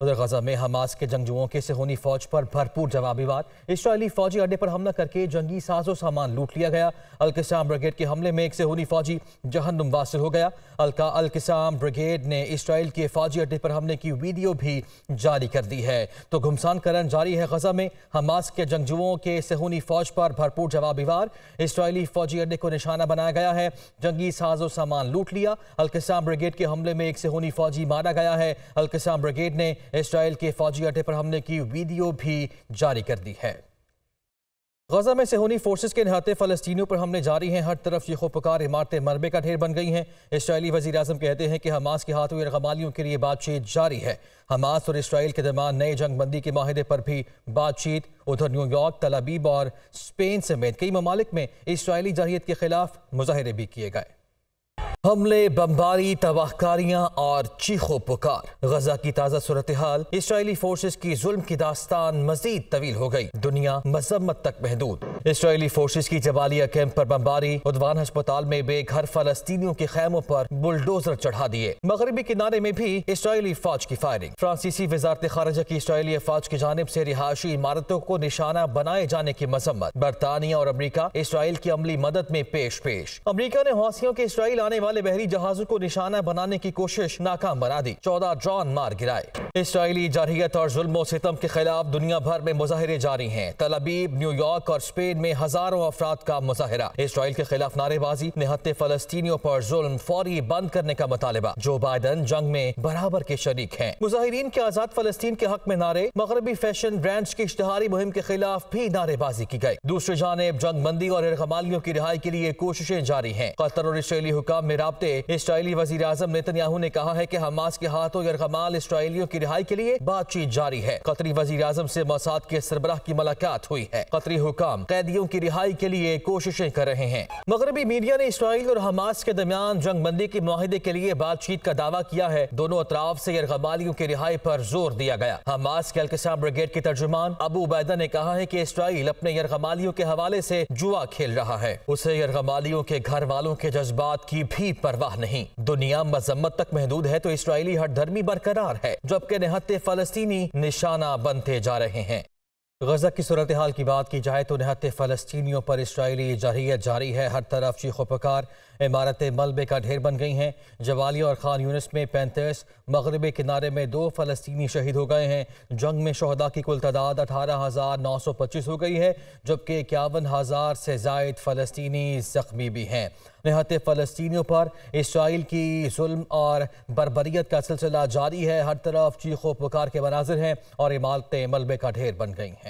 उधर गजा में हमास के जंगजुओं के सिहोनी फौज पर भरपूर जवाबी वार। इसराइली फौजी अड्डे पर हमला करके जंगी साजो सामान लूट लिया गया। अलकिसाम ब्रिगेड के हमले में एक सेहोनी फौजी जहन्नुम वासिल हो गया। अलका अलकिसाम ब्रिगेड ने इसराइल के फौजी अड्डे पर हमले की वीडियो भी जारी कर दी है। तो घुमसान करण जारी है गजा में। हमास के जंगजुओं के सिहोनी फौज पर भरपूर जवाबी वार। इसराइली फौजी अड्डे को निशाना बनाया गया है। जंगी साजो सामान लूट लिया। अलकिसाम ब्रिगेड के हमले में एक सेहोनी फौजी मारा गया है। अलकिसाम ब्रिगेड ने इसराइल के फौजी अड्डे पर हमले की वीडियो भी जारी कर दी है। गजा में सेहोनी फोर्सेस के नहाते फलस्तीनियों पर हमले जारी हैं। हर तरफ़ चीखो पुकार इमारतें मरबे का ढेर बन गई हैं। इसराइली वजी अजम कहते हैं कि हमास के हाथों रकमालियों के लिए बातचीत जारी है। हमास और इसराइल के दरमियान नए जंग बंदी के माहे पर भी बातचीत। उधर न्यूयॉर्क तलाबीब और स्पेन समेत कई ममालिक में इसराइली जाहियत के खिलाफ मुजाहरे भी किए गए। हमले, बमबारी, तबाहकारियाँ और चीखो पुकार। गजा की ताज़ा सूरत हाल इसराइली फोर्सेज की जुल्म की दास्तान मजीद तवील हो गई। दुनिया मजम्मत तक महदूद। इसराइली फोर्सेज की जबालिया कैंप पर बमबारी, उदवान अस्पताल में बेघर फलस्तीनियों के खैमों पर बुलडोजर चढ़ा दिए। मगरबी किनारे में भी इसराइली फौज की फायरिंग। फ्रांसीसी वजारत खारजा की इसराइली फौज की जानब से रिहायशी इमारतों को निशाना बनाए जाने की मजम्मत। बरतानिया और अमरीका इसराइल की अमली मदद में पेश पेश। अमरीका ने हौसियों के इसराइल आने वाले बहरी जहाजों को निशाना बनाने की कोशिश नाकाम बना दी। चौदह ड्रोन मार गिराए। इसराइली जारहियत और जुल्म सितम के खिलाफ दुनिया भर में मुजाहरे जारी हैं। तलबीब न्यूयॉर्क और स्पेन में हज़ारों अफराद का मुजाहरा। इसराइल के खिलाफ नारेबाजी निहत्ते फलस्तीनियों पर जुल्म फौरी बंद करने का मुतालबा। जो बाइडन जंग में बराबर के शरीक है। मुजाहरीन के आज़ाद फलस्तीन के हक में नारे, मगरबी फ़ैशन ब्रांड्स की इश्तहारी मुहिम के खिलाफ भी नारेबाजी की गई। दूसरी जानब जंग बंदी और इरकमालियों की रिहाई के लिए कोशिशें जारी है। कतर और इसराइली हुकाम में रबते, इसराइली वज़ीर आज़म नेतन्याहू ने कहा है की हमास के हाथों यरगमाल इसराइलियों की रिहाई के लिए बातचीत जारी है। कतरी वज़ीर आज़म ऐसी मसाद के सरबराह की मुलाकात हुई है। कतरी हुकाम कैदियों की रिहाई के लिए कोशिशें कर रहे हैं। मगरबी मीडिया ने इसराइल और हमास के दरमियान जंग बंदी के माहे के लिए बातचीत का दावा किया है। दोनों अतराफ ऐसी यरगमालियों की रिहाई पर ज़ोर दिया गया। हमास के अलकसाम ब्रिगेड के तर्जुमान अबू उबैदा ने कहा है की इसराइल अपने यरगमालियों के हवाले ऐसी जुआ खेल रहा है। उसे यरगमालियों के घर वालों के जज्बात की भी परवाह नहीं। दुनिया मजम्मत तक महदूद है तो इसराइली हर धर्मी बरकरार है, जबकि निहत्ते फलस्तीनी निशाना बनते जा रहे हैं। गजा की सूरत हाल की बात की जाए तो निहत्ते फ़लस्तियों पर इसराइली जारियत जारी है। हर तरफ़ चीखो पकार इमारतें मलबे का ढेर बन गई हैं। जवाली और खान यूनिस में पैंतीस, मगरबी किनारे में दो फ़लस्तनी शहीद हो गए हैं। जंग में शहदा की कुल तादाद अठारह हज़ार नौ सौ पच्चीस हो गई है, जबकि इक्यावन हज़ार से जायद फ़लस्तनी ज़ख्मी भी हैं। निहत्ते फ़लस्तियों पर इसराइल की जुल्म और बरबरीत का सिलसिला जारी है। हर तरफ़ चीखो पुकार के मनाजिर हैं और इमारतें मलबे का ढेर बन गई हैं।